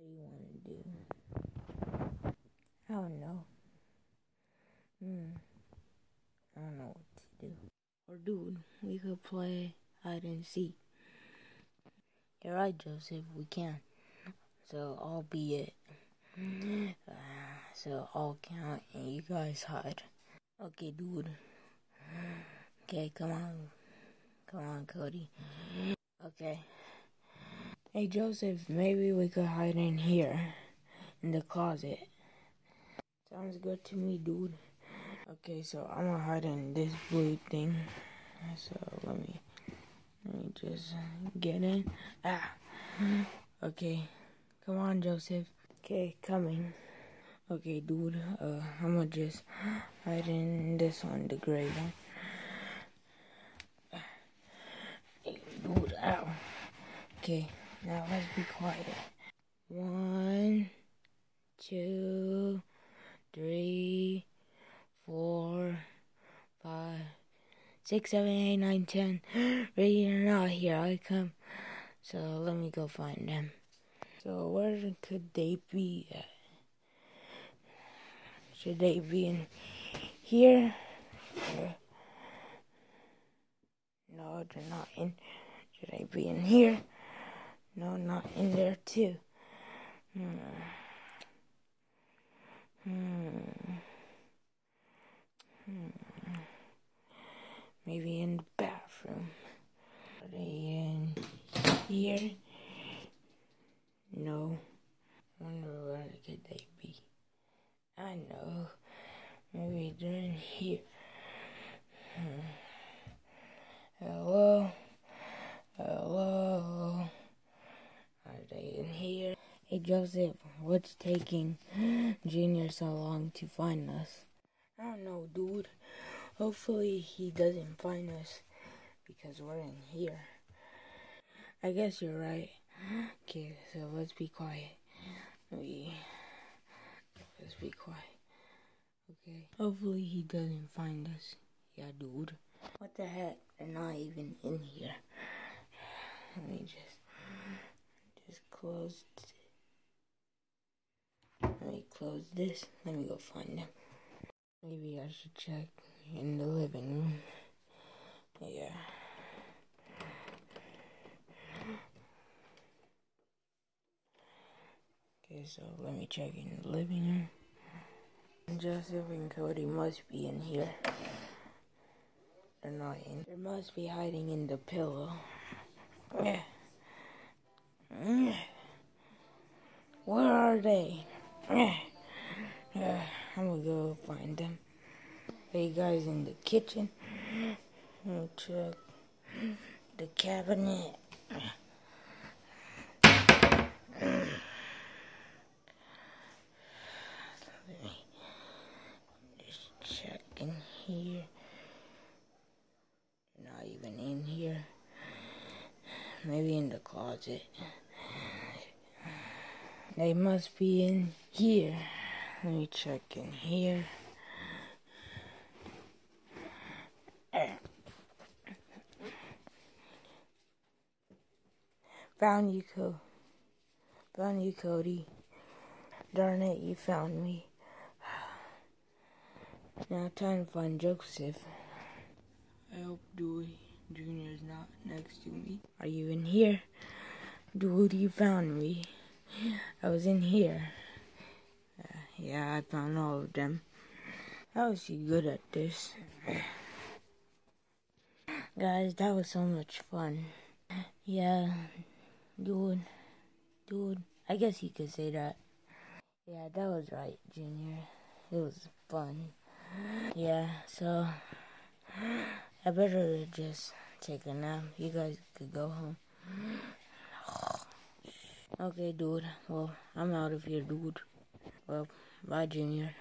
What do you want to do? I don't know. Hmm. I don't know what to do. Or dude, we could play hide and seek. You're right, Joseph. We can. So I'll be it. Uh, so I'll count and you guys hide. Okay, dude. Okay, come on. Come on, Cody. Okay. Hey, Joseph, maybe we could hide in here. In the closet. Sounds good to me, dude. Okay, so I'm gonna hide in this blue thing. So let me let me just get in. Ah. Okay. Come on, Joseph. Okay, coming. Okay, dude. Uh, I'm gonna just hide in this one, the gray one. Hey, dude, ow. Okay, now let's be quiet. One, two, three, four, five, six, seven, eight, nine, ten. Ready or not, here I come. So let me go find them. So where could they be at? Should they be in here? No, they're not in. Should I be in here? No, not in there too. Hmm. Hmm. Hmm. Maybe in the bathroom. Are they in here? No. Wonder where could they be? I know. Maybe they're in here. Hmm. Hello? Hello? Are they in here? Hey Joseph, what's taking Junior so long to find us? I don't know, dude. Hopefully he doesn't find us because we're in here. I guess you're right. Okay, so let's be quiet. We let's be quiet. Okay. Hopefully he doesn't find us. Yeah, dude. What the heck? They're not even in here. Let me just just close. Close this. Let me go find them. Maybe I should check in the living room. Yeah. Okay, so let me check in the living room. Joseph and Cody must be in here. They're not in. They must be hiding in the pillow. Yeah. Where are they? Yeah. I'm gonna go find them. Are you guys in the kitchen? Me check the cabinet. Just check in here. Not even in here. Maybe in the closet. They must be in here. Let me check in here. Found you, Co. Found you, Cody. Darn it, you found me. Now time to find Joseph. I hope Dewey Jr. is not next to me. Are you in here? Dewey, you found me. I was in here. Yeah, I found all of them. How is he good at this? Guys, that was so much fun. Yeah, dude, dude, I guess you could say that. Yeah, that was right, Junior. It was fun. Yeah, so I better just take a nap. You guys could go home. Okay, dude. Well, I'm out of here, dude. Well, bye, Junior.